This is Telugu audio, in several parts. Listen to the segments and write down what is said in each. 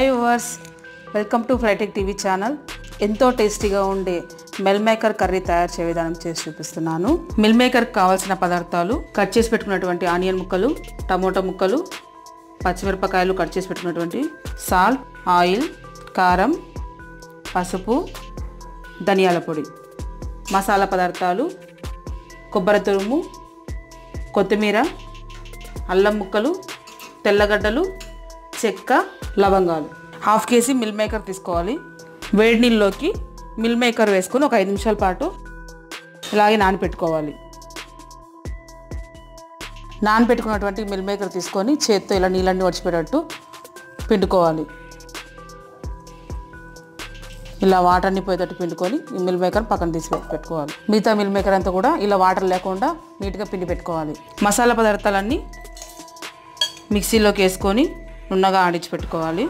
హాయ్ వర్స్ వెల్కమ్ టు ఫ్రైటెక్ టీవీ ఛానల్ ఎంతో టేస్టీగా ఉండే మిల్ మేకర్ కర్రీ తయారు చేయ విధానం చేసి చూపిస్తున్నాను. మిల్ మేకర్కి కావాల్సిన పదార్థాలు కట్ చేసి పెట్టుకున్నటువంటి ఆనియన్ ముక్కలు టమోటా ముక్కలు పచ్చిమిరపకాయలు కట్ చేసి పెట్టుకున్నటువంటి సాల్ట్ ఆయిల్ కారం పసుపు ధనియాల పొడి. మసాలా పదార్థాలు కొబ్బరి తురుము కొత్తిమీర అల్లం ముక్కలు తెల్లగడ్డలు చెక్క లవంగాలు. హాఫ్ కేజీ మిల్ మేకర్ తీసుకోవాలి. వేడి నీళ్ళలోకి మిల్ మేకర్ వేసుకొని ఒక ఐదు నిమిషాల పాటు ఇలాగే నానపెట్టుకోవాలి. నానపెట్టుకున్నటువంటి మిల్ మేకర్ తీసుకొని చేత్తో ఇలా నీళ్ళన్నీ వడిచిపెట్టట్టు పిండుకోవాలి. ఇలా వాటర్ని పోయేటట్టు పిండుకొని ఈ మిల్ మేకర్ పక్కన తీసి పెట్టుకోవాలి. మిగతా మిల్ మేకర్ అంతా కూడా ఇలా వాటర్ లేకుండా నీట్గా పిండి పెట్టుకోవాలి. మసాలా పదార్థాలన్నీ మిక్సీలోకి వేసుకొని నున్నగా ఆడించి పెట్టుకోవాలి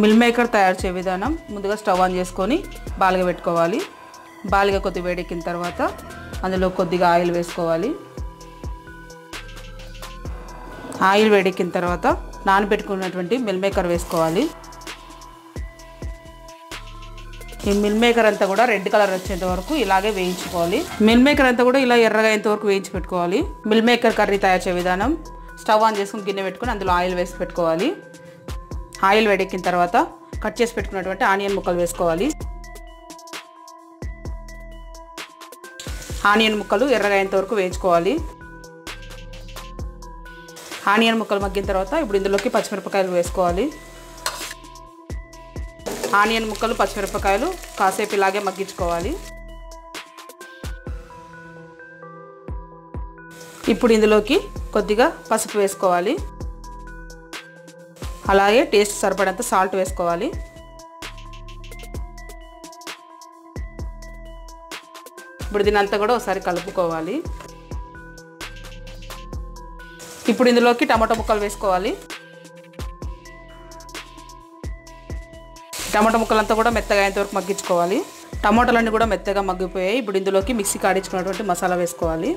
మిల్ మేకర్ తయారు చేసే విధానం ముందుగా స్టవ్ ఆన్ చేసుకొని బాలిగ పెట్టుకోవాలి. బాలిగ కొద్ది వేడెక్కిన తర్వాత అందులో కొద్దిగా ఆయిల్ వేసుకోవాలి. ఆయిల్ వేడెక్కిన తర్వాత నానబెట్టుకున్నటువంటి మిల్ మేకర్ వేసుకోవాలి. ఈ మిల్ మేకర్ అంతా కూడా రెడ్ కలర్ వచ్చేంత వరకు ఇలాగే వేయించుకోవాలి. మిల్ మేకర్ అంతా కూడా ఇలా ఎర్రగా అయ్యేంత వరకు వేయించి పెట్టుకోవాలి. మిల్ మేకర్ కర్రీ తయారు చేసే విధానం స్టవ్ ఆన్ చేసుకుని గిన్నె పెట్టుకుని అందులో ఆయిల్ వేసి పెట్టుకోవాలి. ఆయిల్ వేడెక్కిన తర్వాత కట్ చేసి పెట్టుకున్నటువంటి ఆనియన్ ముక్కలు వేసుకోవాలి. ఆనియన్ ముక్కలు ఎర్రగా అయ్యేంత వరకు వేయించుకోవాలి. ఆనియన్ ముక్కలు మగ్గిన తర్వాత ఇప్పుడు ఇందులోకి పచ్చిమిరపకాయలు వేసుకోవాలి. ఆనియన్ ముక్కలు పచ్చిమిరపకాయలు కాసేపు ఇలాగే మగ్గించుకోవాలి. ఇప్పుడు ఇందులోకి కొద్దిగా పసుపు వేసుకోవాలి. అలాగే టేస్ట్ సరిపడంత సాల్ట్ వేసుకోవాలి. ఇప్పుడు దీని అంతా కూడా ఒకసారి కలుపుకోవాలి. ఇప్పుడు ఇందులోకి టమాటో ముక్కలు వేసుకోవాలి. టమాటా ముక్కలంతా కూడా మెత్తగా అయ్యేంత వరకు మగ్గించుకోవాలి. టమాటాలన్నీ కూడా మెత్తగా మగ్గిపోయాయి. ఇప్పుడు ఇందులోకి మిక్సీ కాడించుకున్నటువంటి మసాలా వేసుకోవాలి.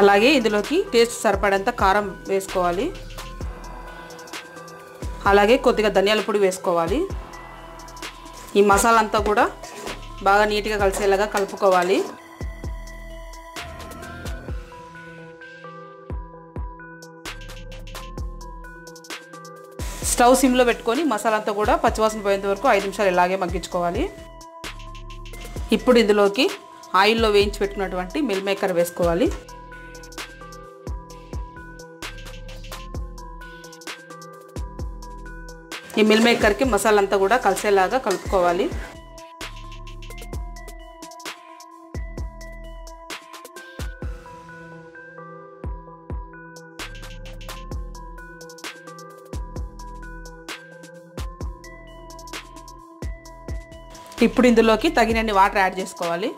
అలాగే ఇందులోకి టేస్ట్ సరిపడేంత కారం వేసుకోవాలి. అలాగే కొద్దిగా ధనియాల పొడి వేసుకోవాలి. ఈ మసాలా అంతా కూడా బాగా నీట్గా కలిసేలాగా కలుపుకోవాలి. స్టవ్ సిమ్లో పెట్టుకొని మసాలా అంతా కూడా పచ్చివాసన పోయేంత వరకు ఐదు నిమిషాలు ఇలాగే మగ్గించుకోవాలి. ఇప్పుడు ఇందులోకి ఆయిల్లో వేయించి పెట్టుకున్నటువంటి మిల్ మేకర్ వేసుకోవాలి. ఈ మిల్ మేకర్కి మసాలా అంతా కూడా కలిసేలాగా కలుపుకోవాలి. ఇప్పుడు ఇందులోకి తగినన్ని వాటర్ యాడ్ చేసుకోవాలి.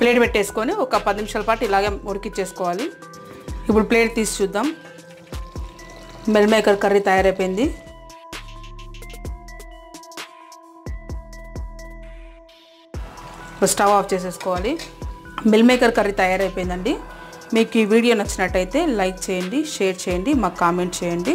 ప్లేట్ పెట్టేసుకొని ఒక పది నిమిషాల పాటు ఇలాగే ఉడికిచ్చేసుకోవాలి. ఇప్పుడు ప్లేట్ తీసి చూద్దాం. మిల్ మేకర్ కర్రీ తయారైపోయింది. స్టవ్ ఆఫ్ చేసేసుకోవాలి. మిల్ మేకర్ కర్రీ తయారైపోయిందండి. మీకు ఈ వీడియో నచ్చినట్టయితే లైక్ చేయండి షేర్ చేయండి మాకు కామెంట్ చేయండి.